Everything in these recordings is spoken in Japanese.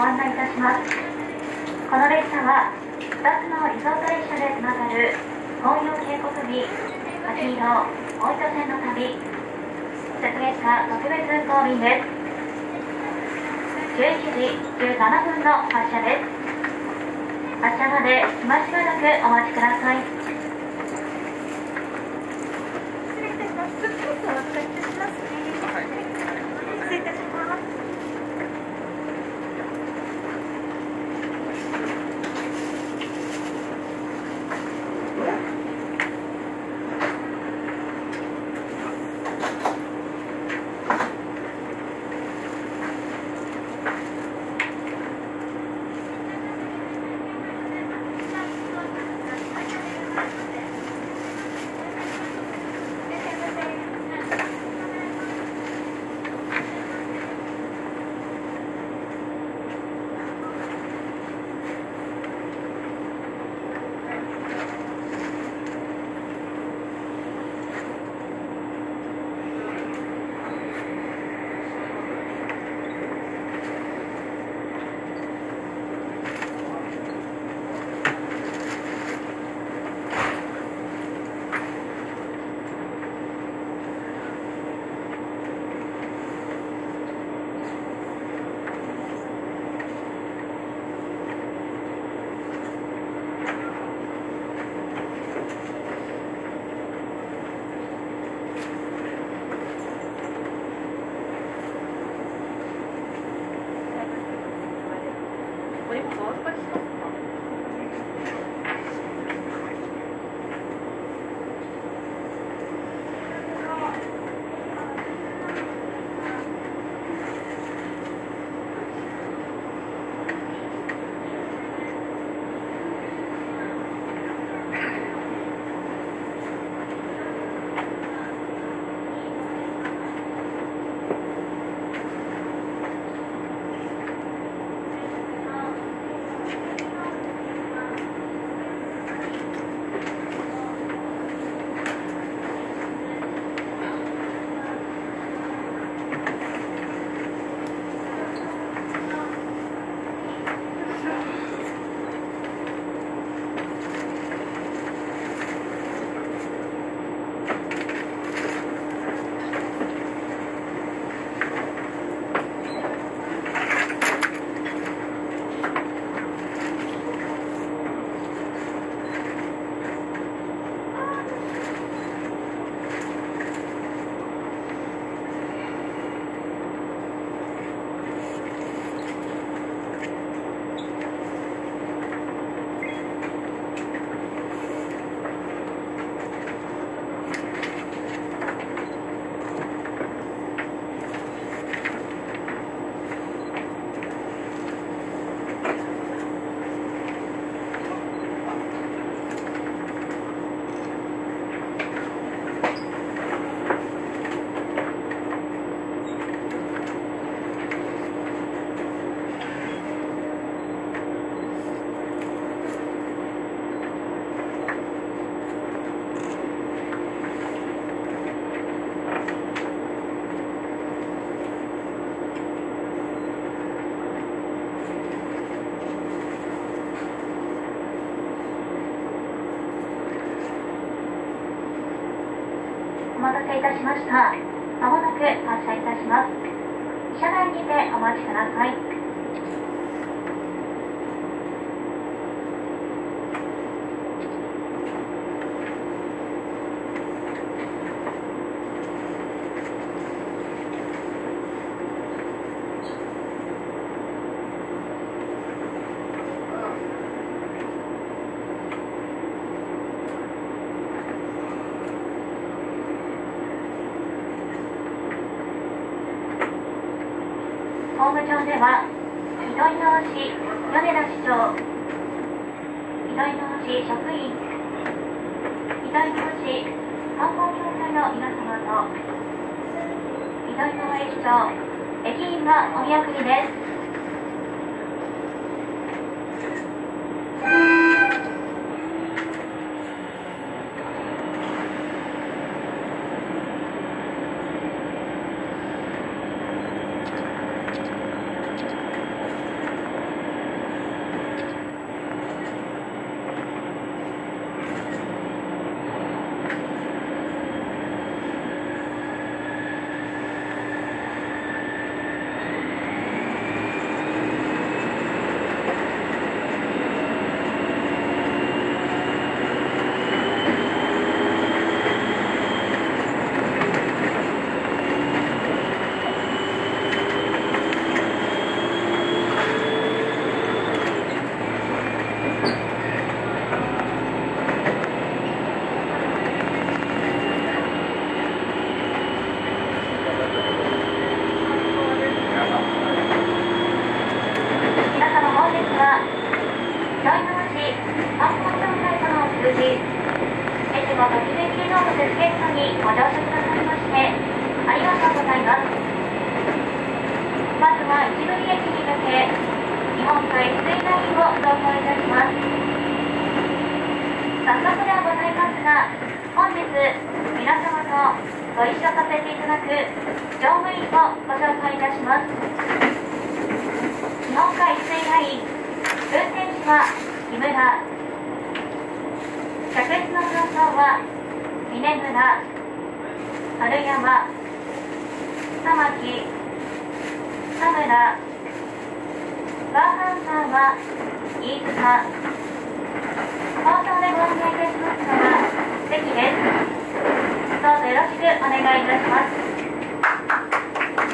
ご案内いたしますこの列車は2つのリゾート列車でつながる紅葉渓谷美秋色大糸線の旅雪列車特別運行便です。11時17分の発車です。発車まで今しばらくお待ちください。せは木村客室の乗車は峰村春山玉木田村バーハンサーは飯塚放送でご案内いたしますのは関ですどうぞよろしくお願いいたします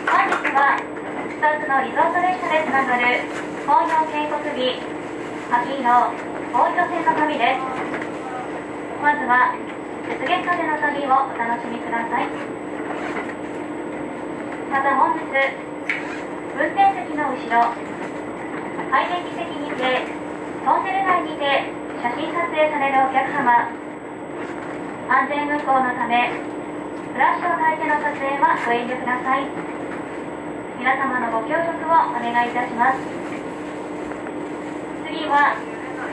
本日は一つのリゾート列車でつながる紅葉渓谷美秋色大糸線の旅です。まずは雪月風の旅をお楽しみください。また本日運転席の後ろ快適席にてトンネル内にて写真撮影されるお客様。安全運行のためフラッシュを焚いての撮影はご遠慮ください。皆様のご協力をお願いいたします。次は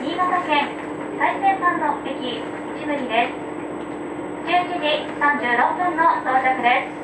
新潟県最先端の駅一部です11時36分の到着です。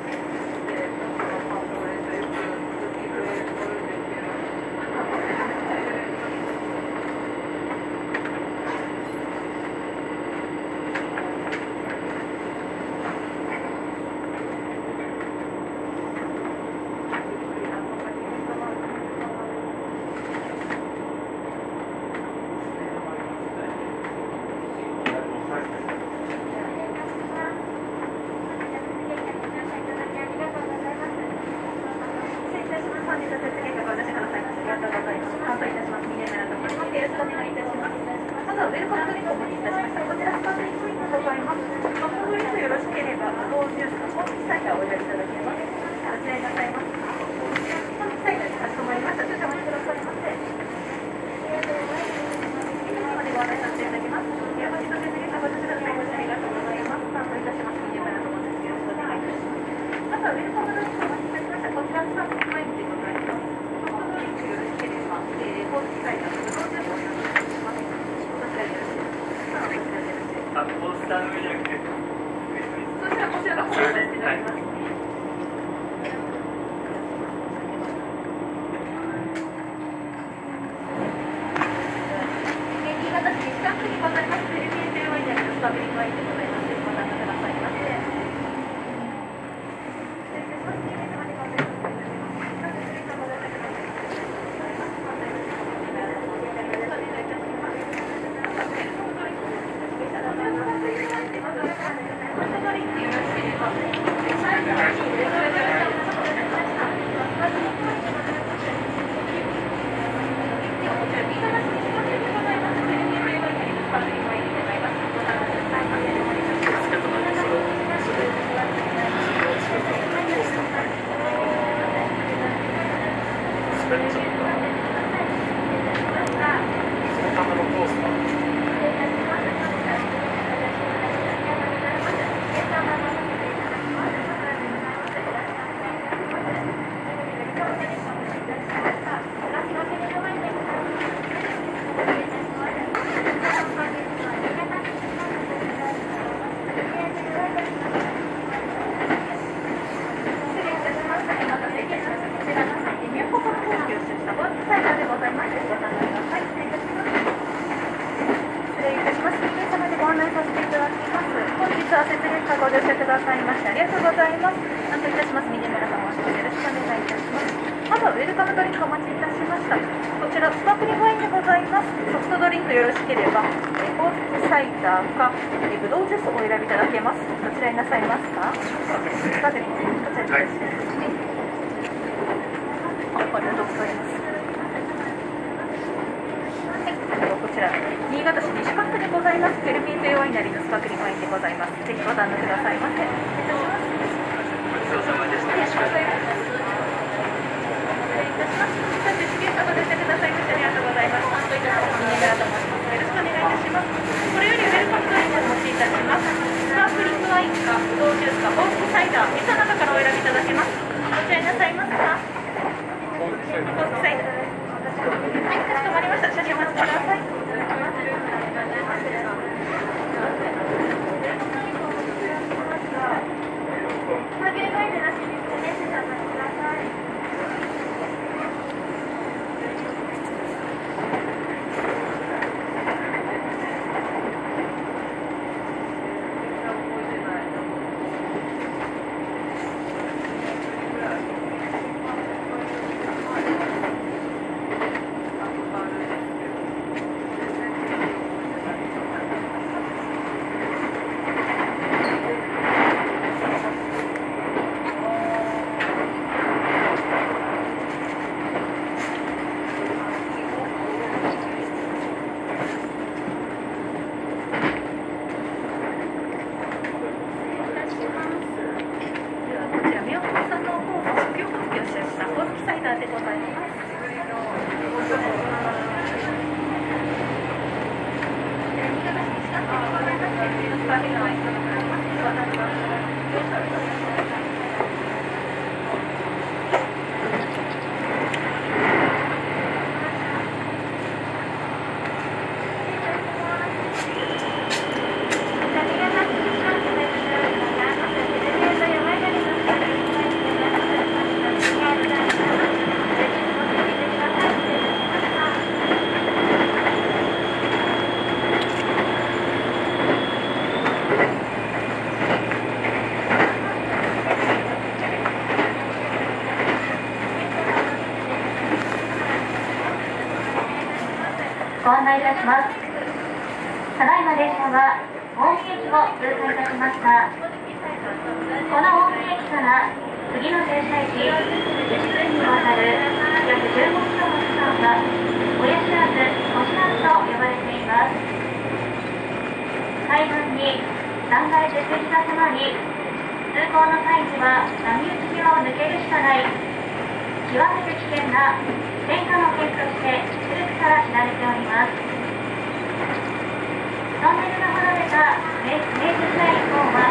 いたします。ただいま電車は大見駅を通過いたしました。この大見駅から次の停車駅、吉分にわたる約15キロの区間は、親知らず、お知らずと呼ばれています。海岸に断崖絶壁が迫り、通行の際には波打ち際を抜けるしかない、極めて危険な天下の県として古くから知られております。ターミナルれた明治内方は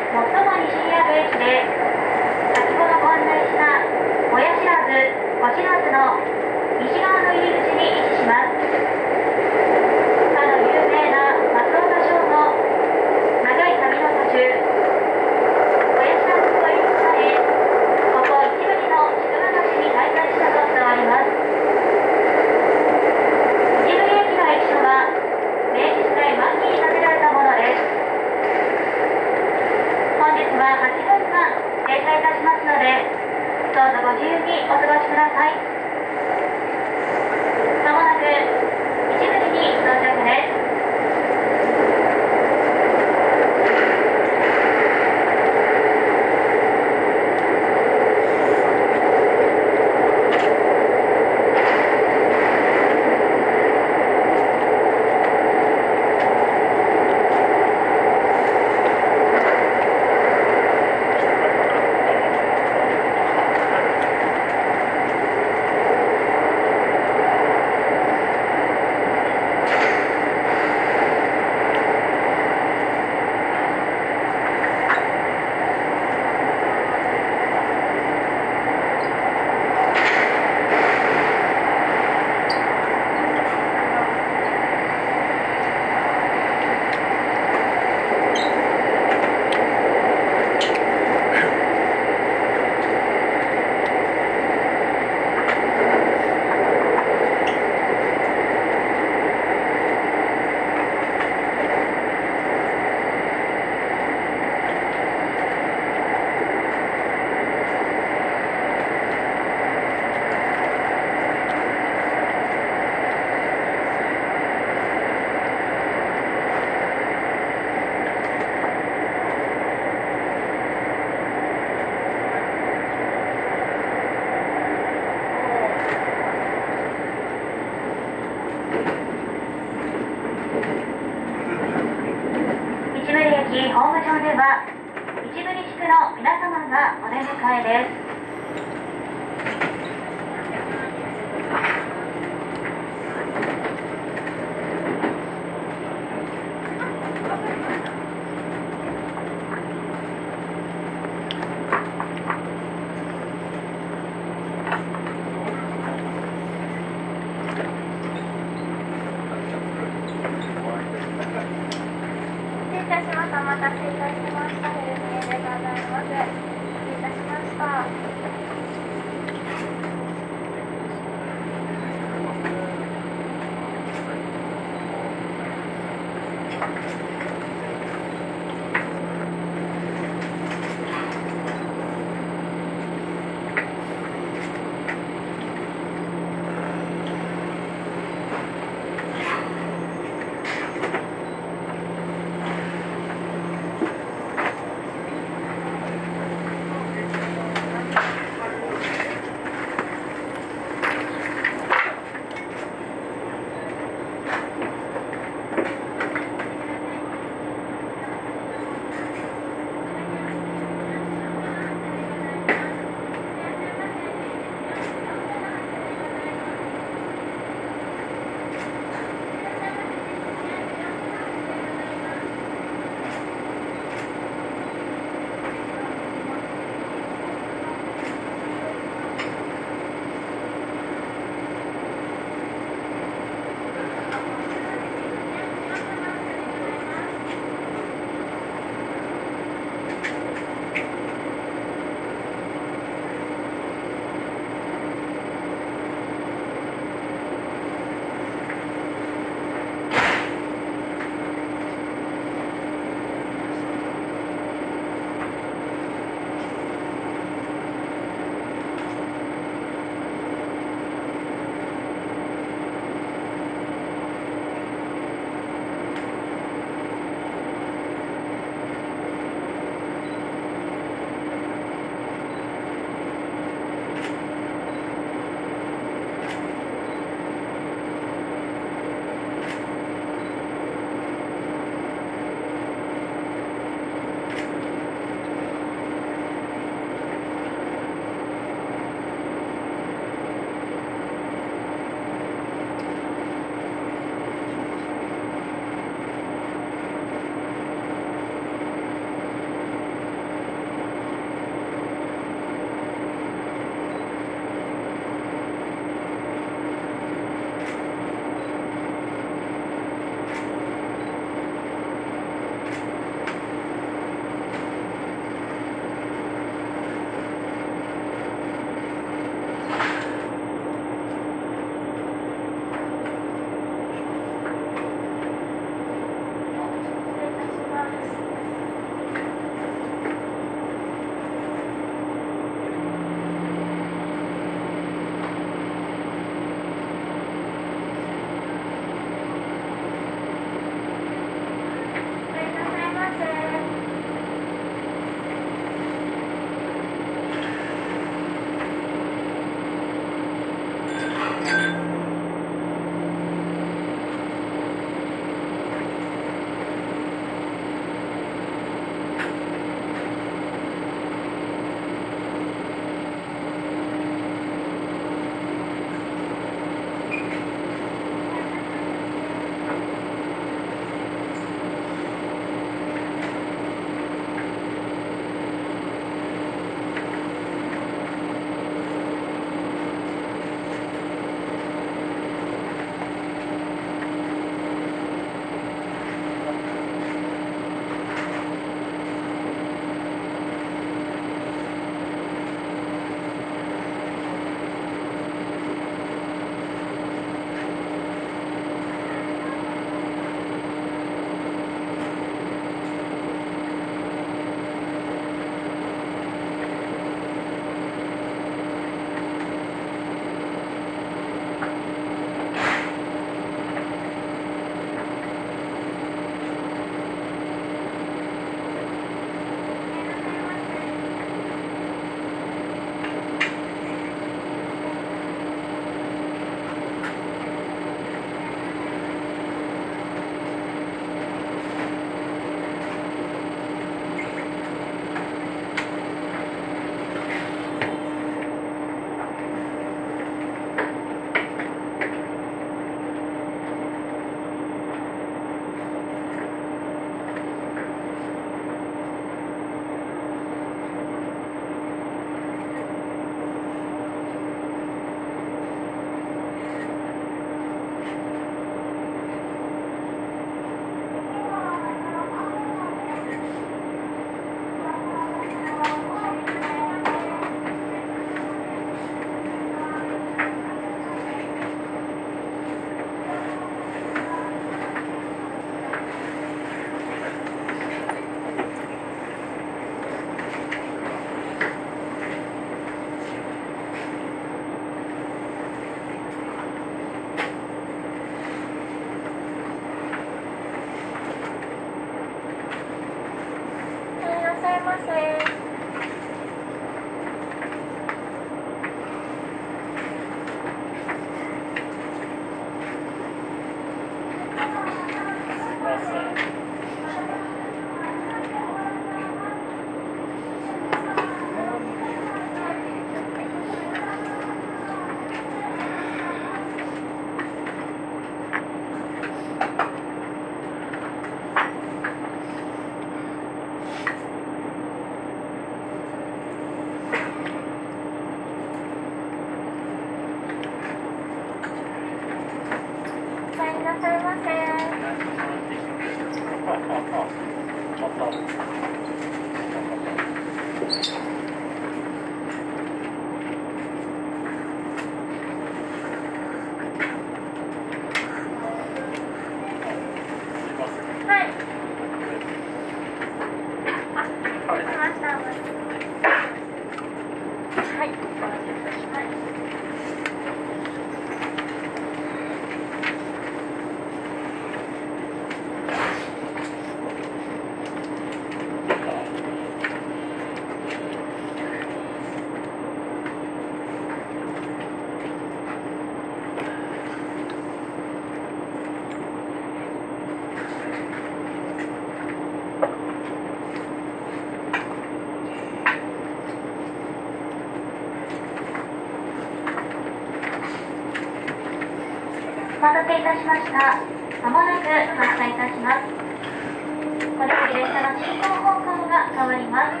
せいたしました。まもなく発車いたします。この次列車の進行方向が変わります。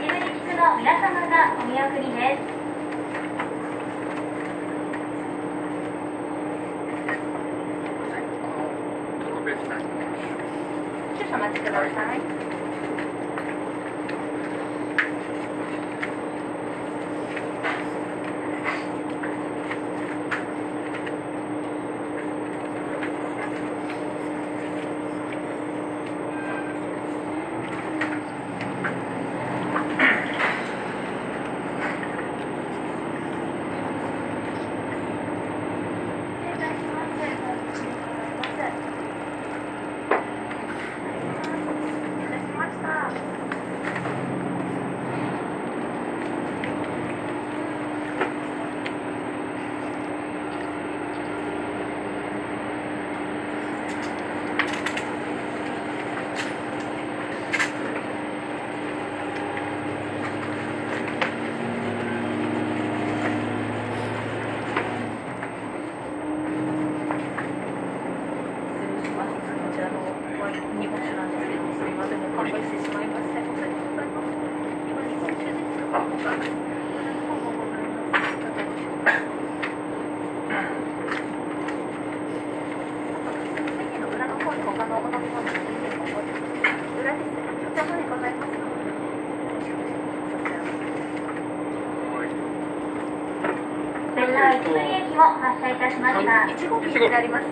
自分に聞くの皆様がお見送りです。になります。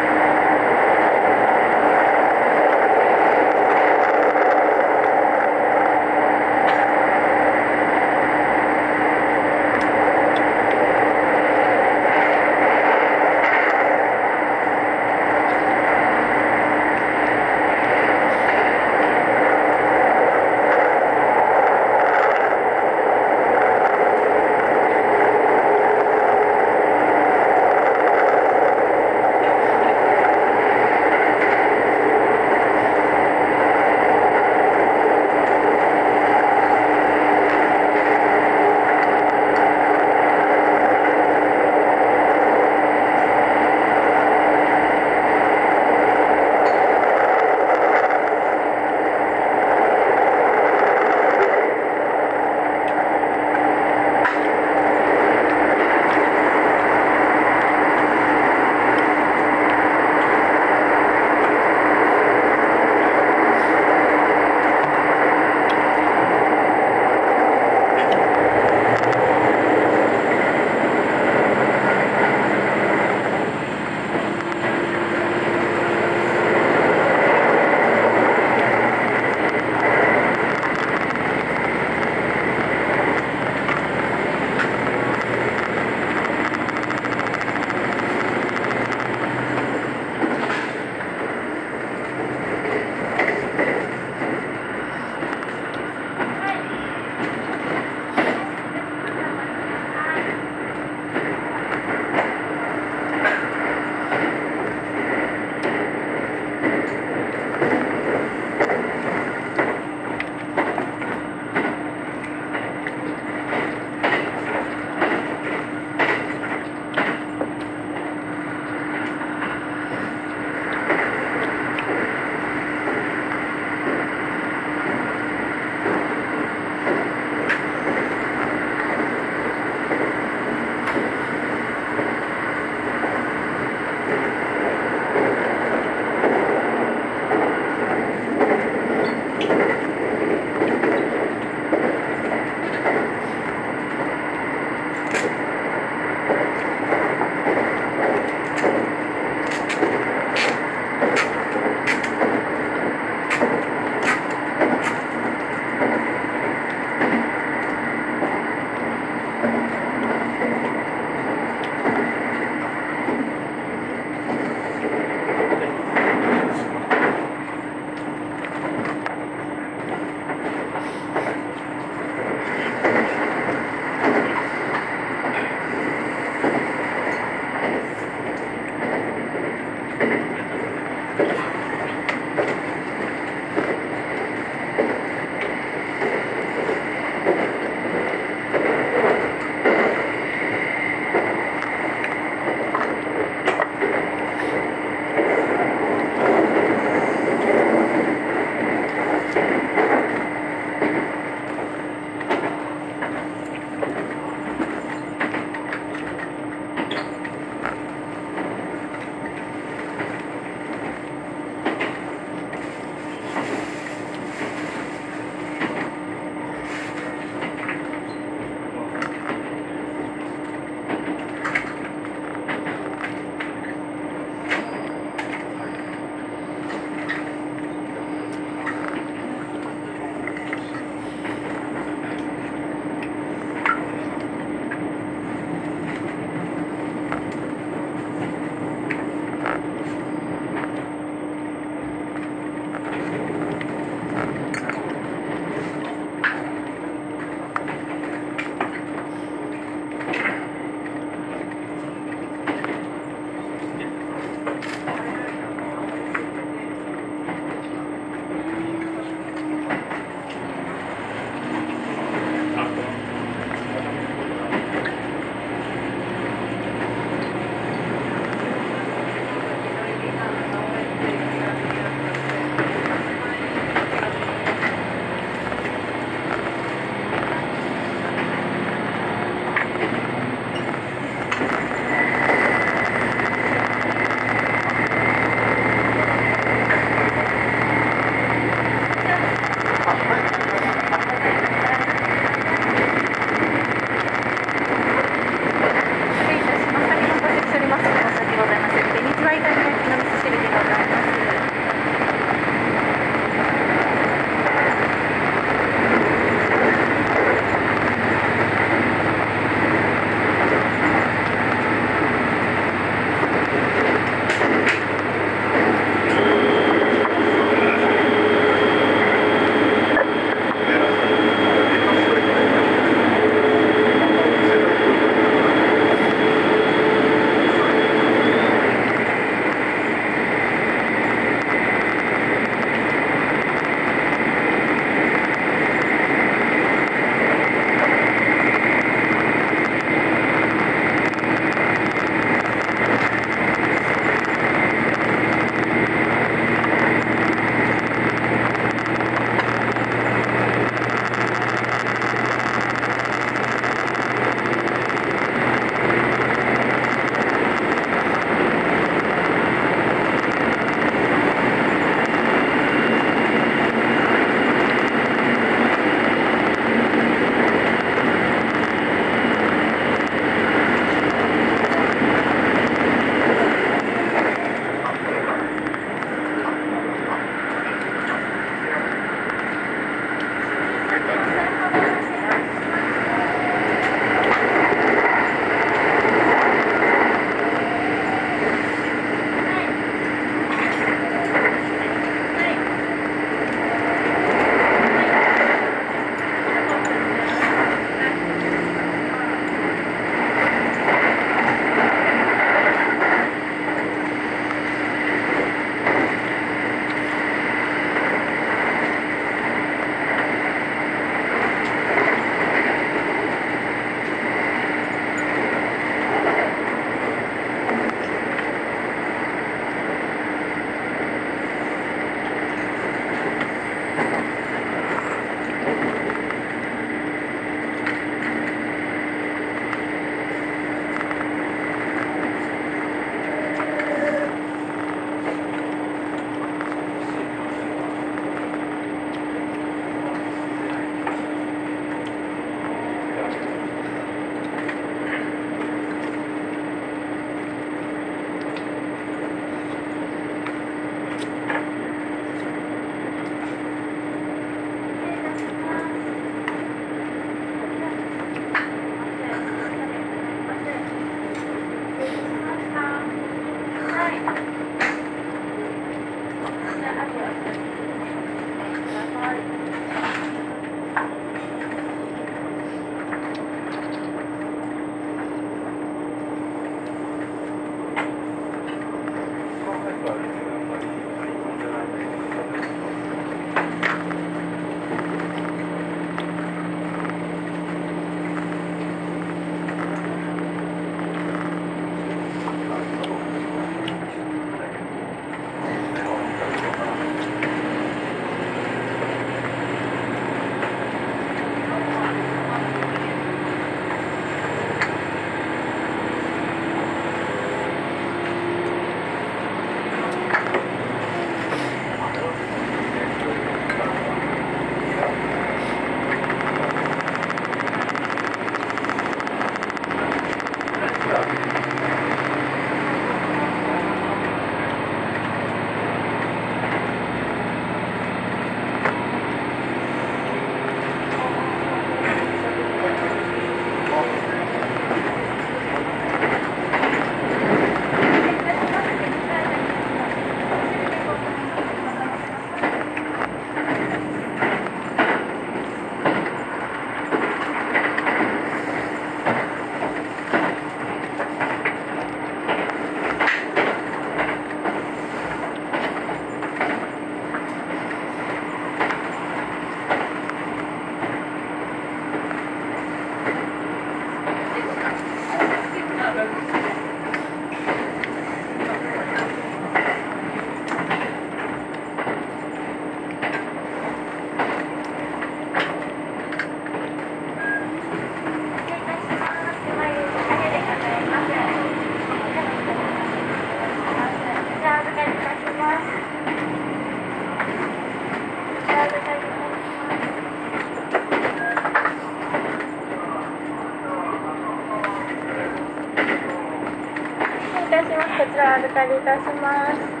お預かりいたします。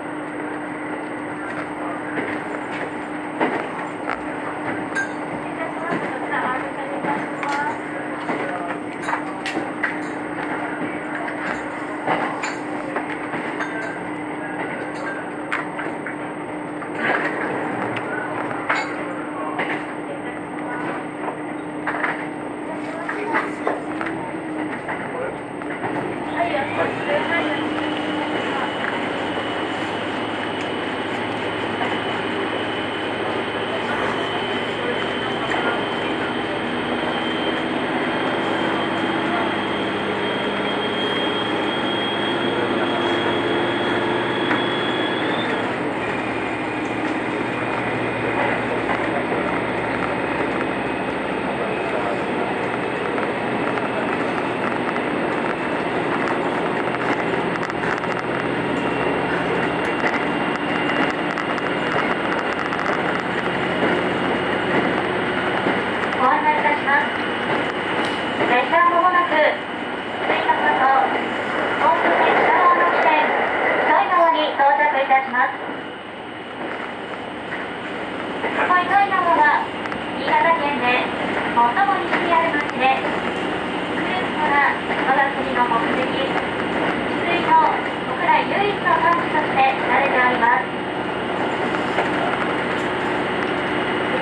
ご案内いたします。列車はまもなく、吹田と大津線北側の地点、糸魚川に到着いたします。ここ糸魚川は、新潟県で最も西にある町で、古くから我が国の国石、翡翠の国内唯一の産地として知られております。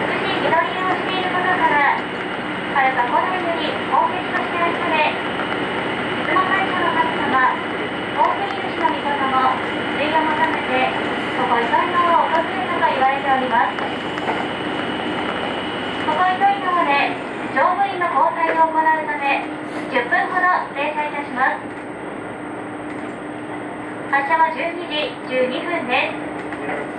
美しい緑色をしていることから、はるか古代より宝石として愛され、出雲大社の神様、宝石印の御事も水を求めて、ここ糸魚川を訪れたと言われております。ここ糸魚川で乗務員の交代を行うため、10分ほど停車いたします。発車は12時12分です。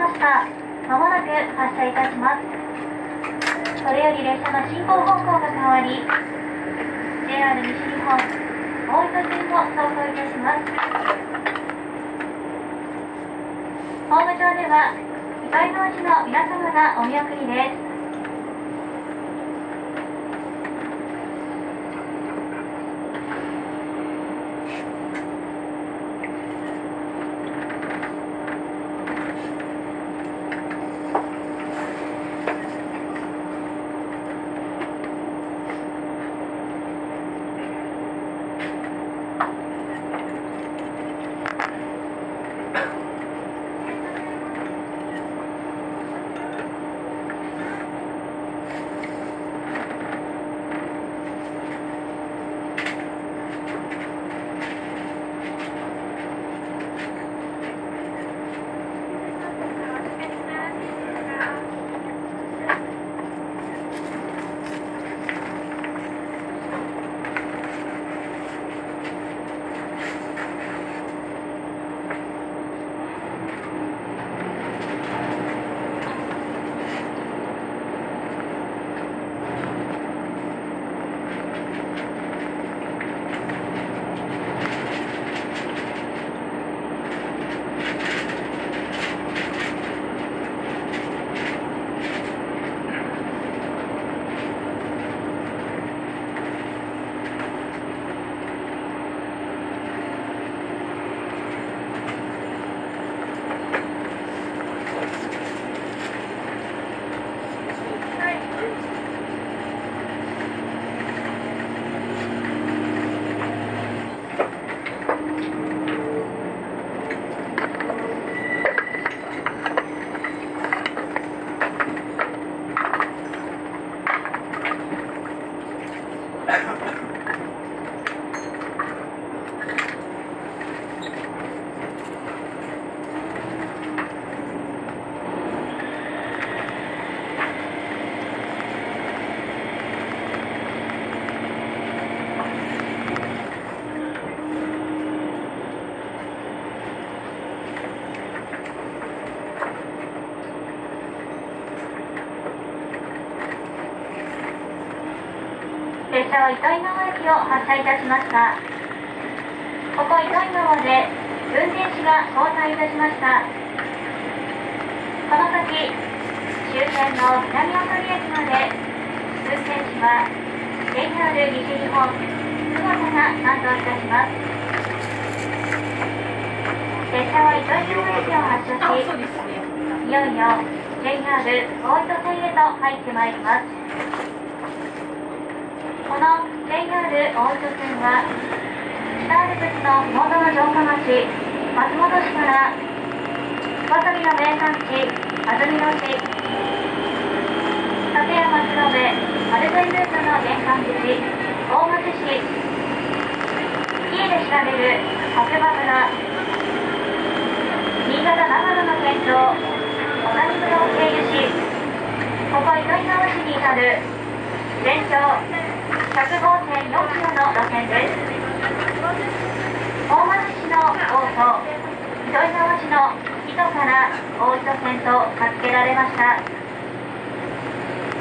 ました。まもなく発車いたします。それより列車の進行方は糸魚川駅を発車いたしました。ここ糸魚川で運転士が交代いたしました。この先終点の南大鳥駅まで運転士は JR 西日本久保田が担当いたします。列車は糸魚川駅を発車しいよいよ JR 大糸線へと入ってまいります JR 大糸線は北アルプスの麓の城下町松本市からわさびの名産地安曇野市立山黒部アルペンルートの玄関口大町市家で知られる白馬村新潟長野の県境小谷村を経由しここ糸魚川市に至る全長105.4キロの路線です。大町市の王と糸魚川市の糸から大糸線と名付けられました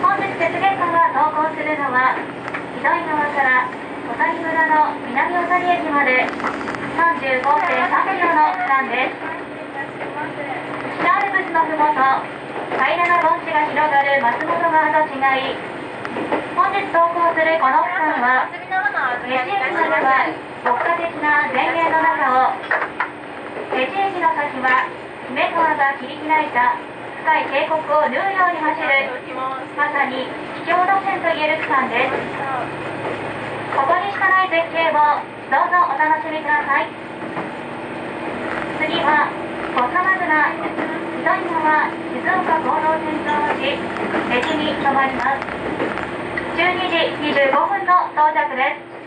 本日雪原下が走行す。るのは糸魚川から小谷村の南小谷駅まで35.3キロの区間です。北アルプスのふもと平らな盆地が広がる松本川と違い本日走行するこの区間は西駅までは牧歌的な田園の中を西駅の先は姫川が切り開いた深い渓谷を縫うように走るまさに秘境路線といえる区間です。ここにしかない絶景をどうぞお楽しみください。次は小浜村最後は静岡合同線上口駅に停まります。12時25分の到着です。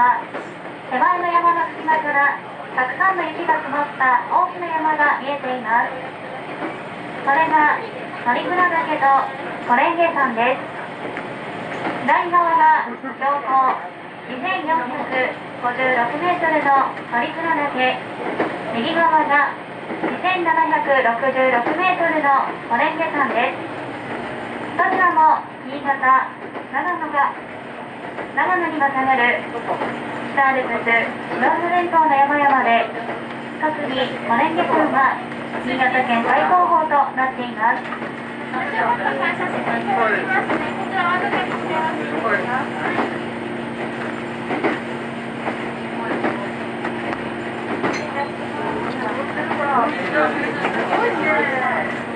の右側手前の山の隙間からたくさんの雪が積もった大きな山が見えています。それが乗鞍岳と小蓮華山です。左側が標高2456メートルの乗鞍岳。右側が2766メートルの小蓮華山です。どちらも新潟長野が長野にまた。がる北アルプス芝生連峰の山々で特に小蓮華山は新潟県最高峰となっていますごいね。こちらお預かりしております。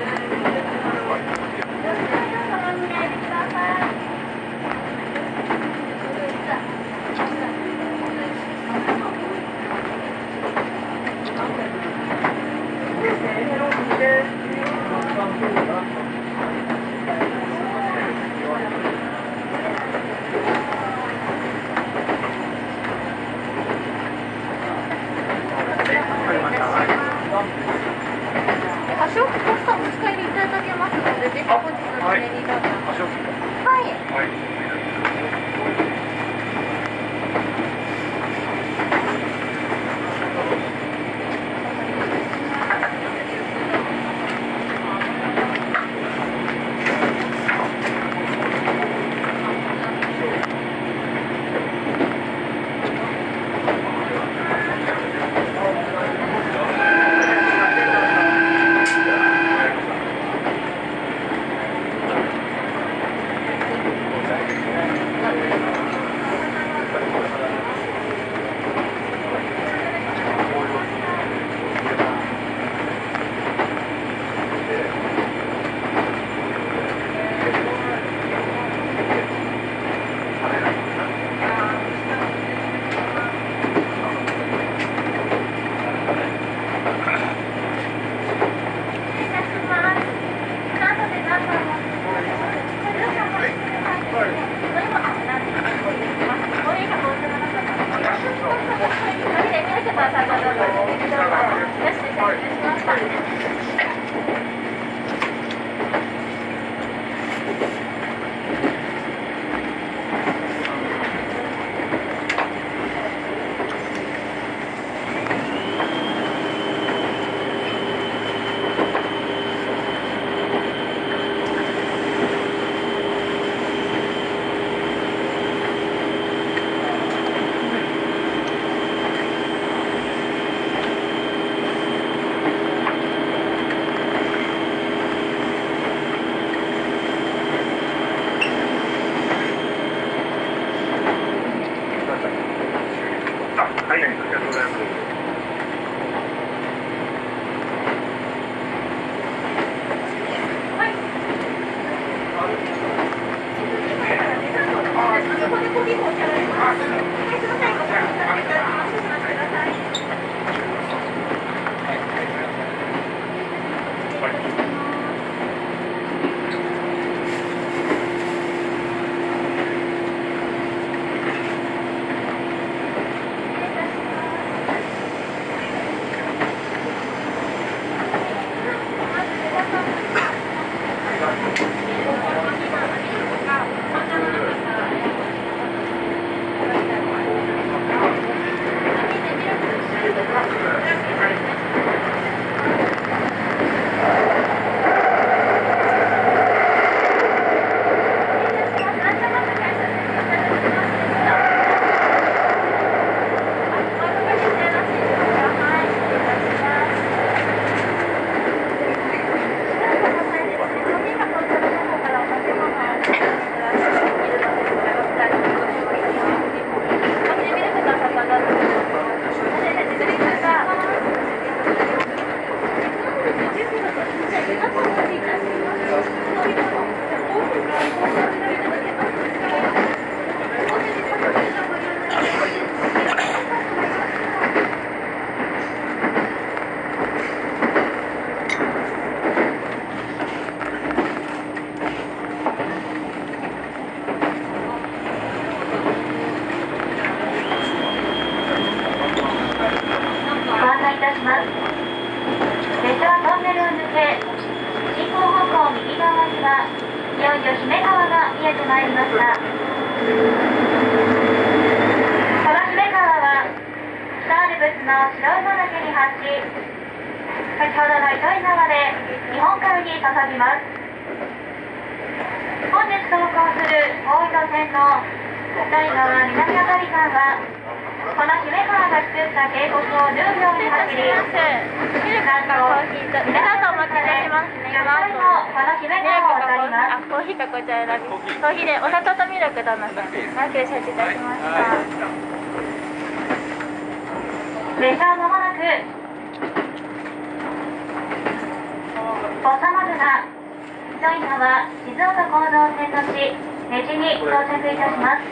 魚川静岡行動線の地根地に到着いたします。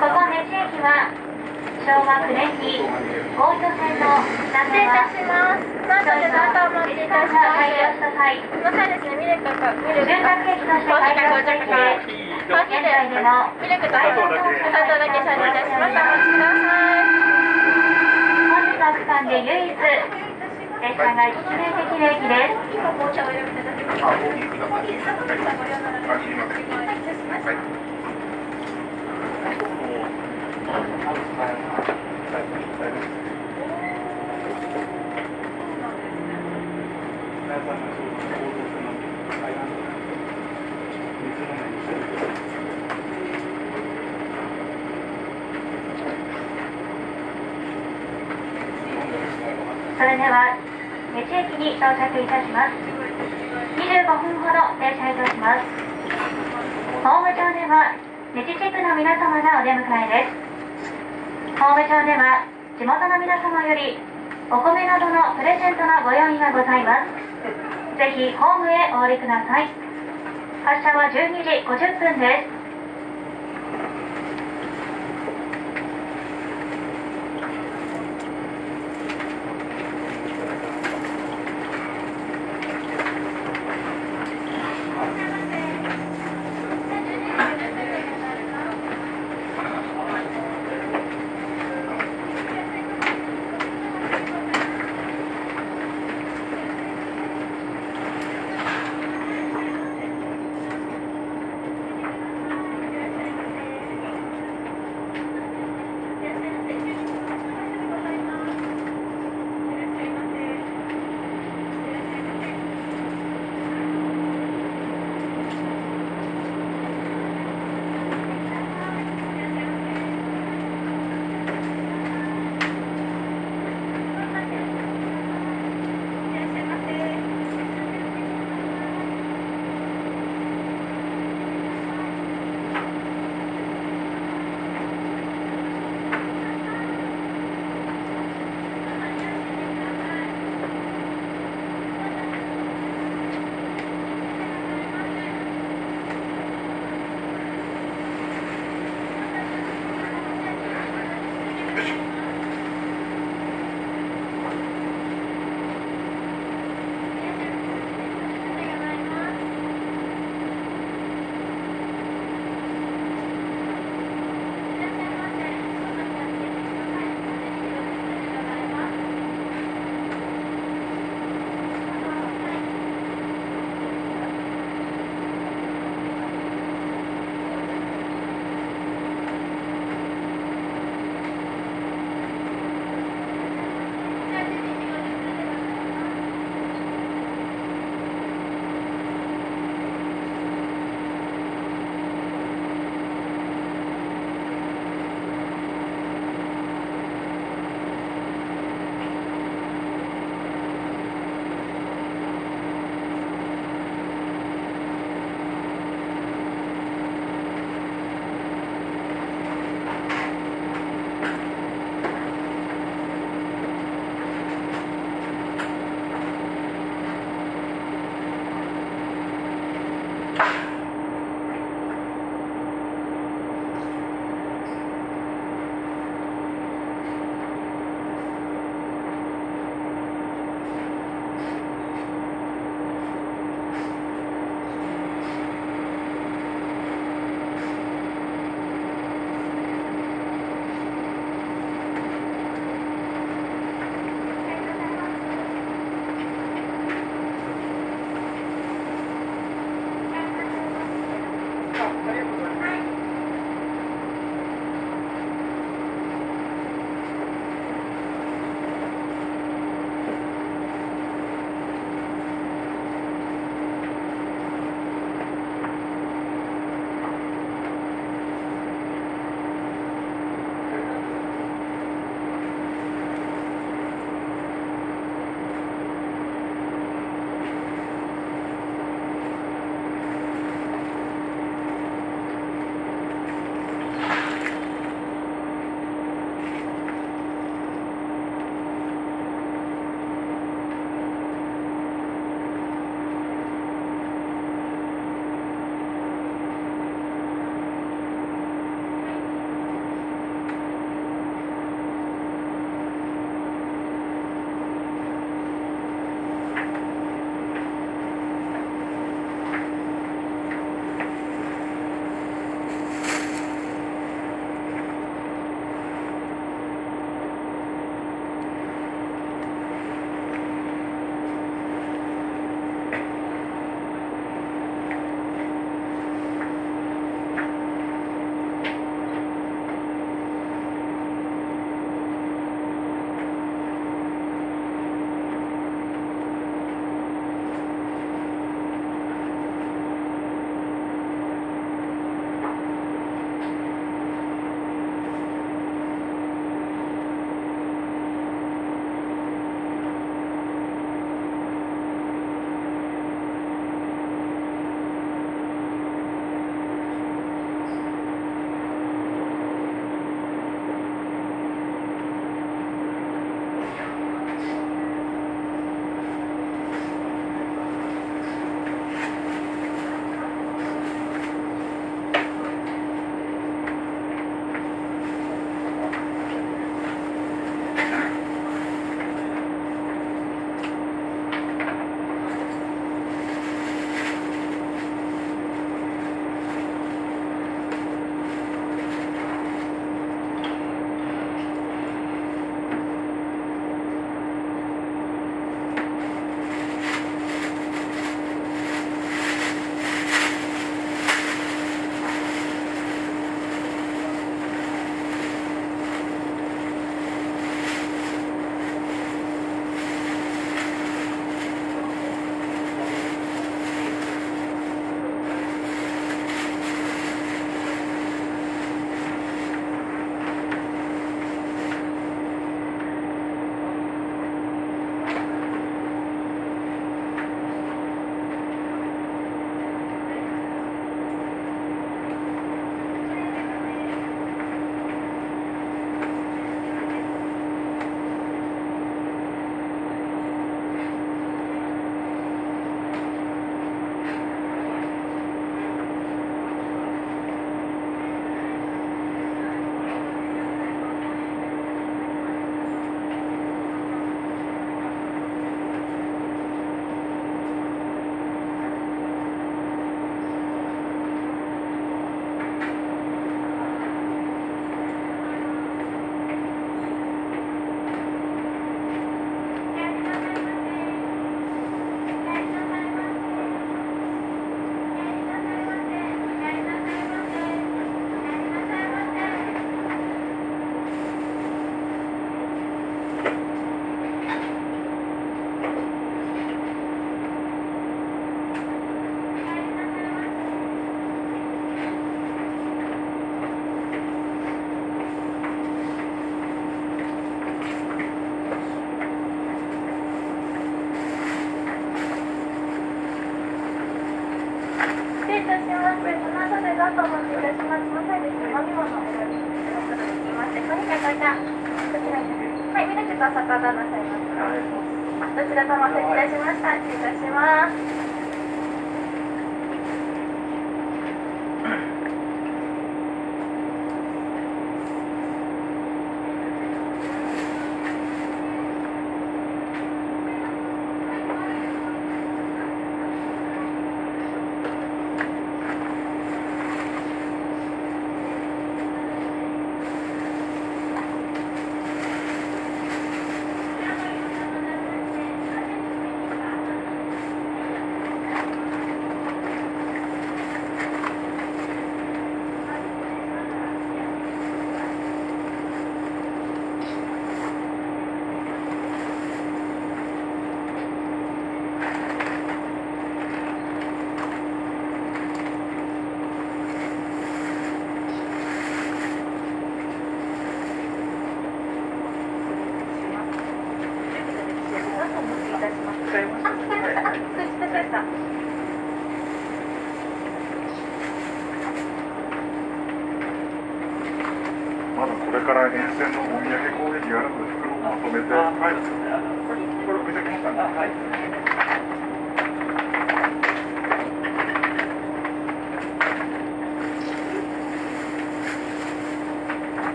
ここ根地駅は昭和9年に大糸線の失礼いた。しますこの後デザートお待ちいた。します開業した。際この際ですねミルクかミルク住宅駅として開業してきて現在でのミルクとお砂糖だけ承知いた。しました。お待ちください本日の区間で唯一列車が一面できる駅です今紅茶を選びいただきます。あ、コーヒーください。コーヒー、サボテンさんご用なられあ、いりません。お願いします。はい。それでは根地駅に到着いたします。25分ほど停車いたします。ホーム上では根地地区の皆様がお出迎えです。ホーム上では地元の皆様よりお米などのプレゼントのご用意がございます。ぜひホームへお降りください。発車は12時50分です。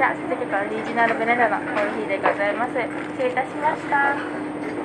社鈴木からオリジナルブレンドのコーヒーでございます。失礼いたしました。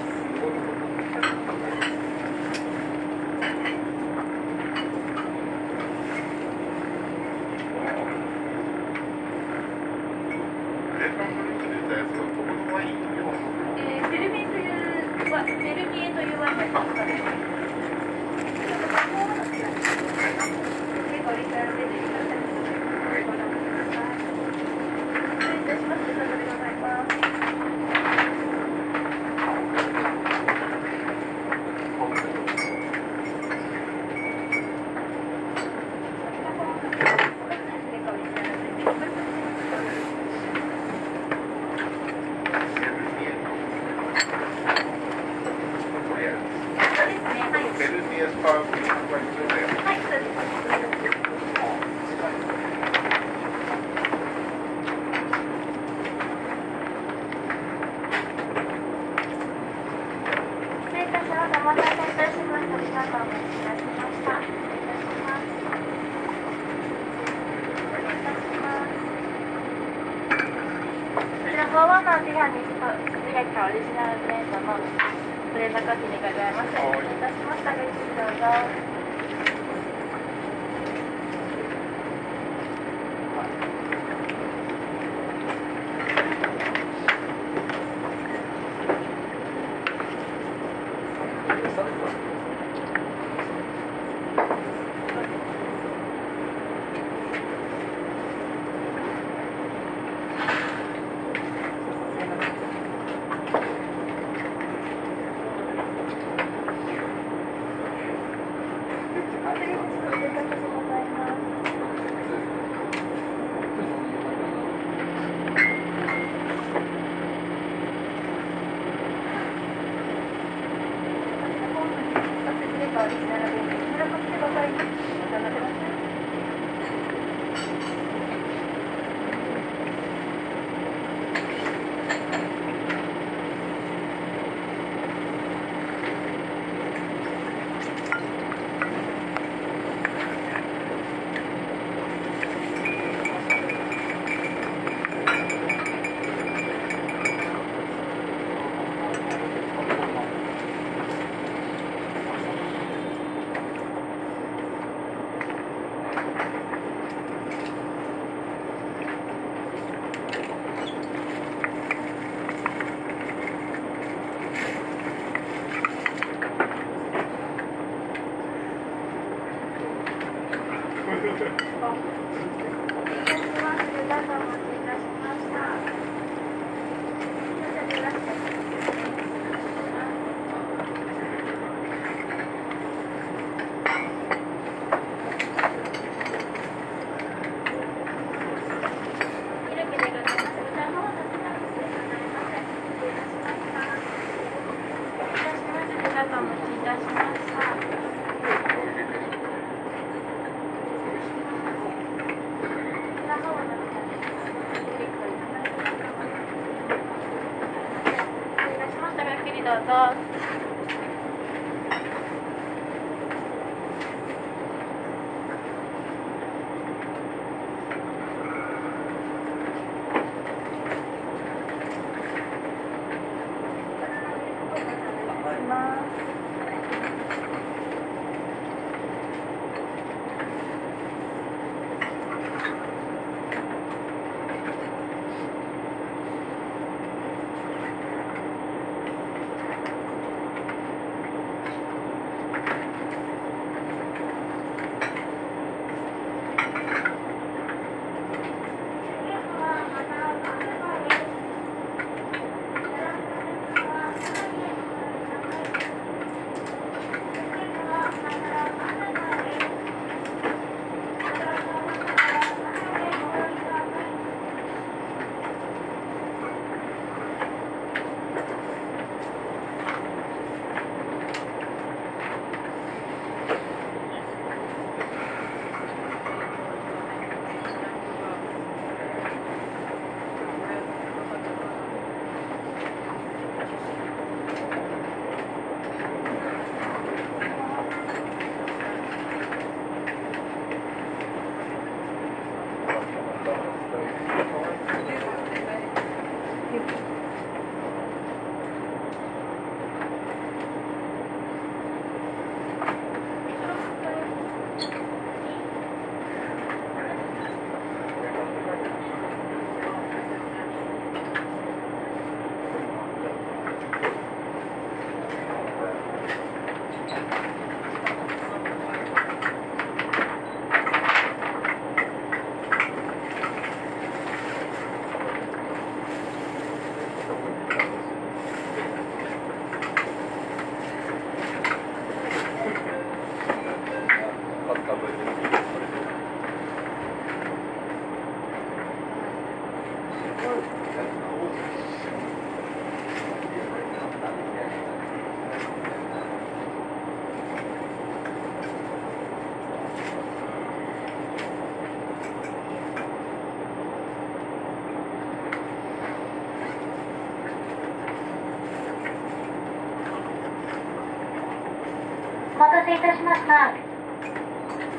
せいたしました。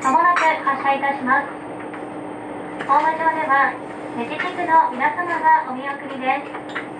まもなく発車いたします。ホーム上では、目地地区の皆様がお見送りです。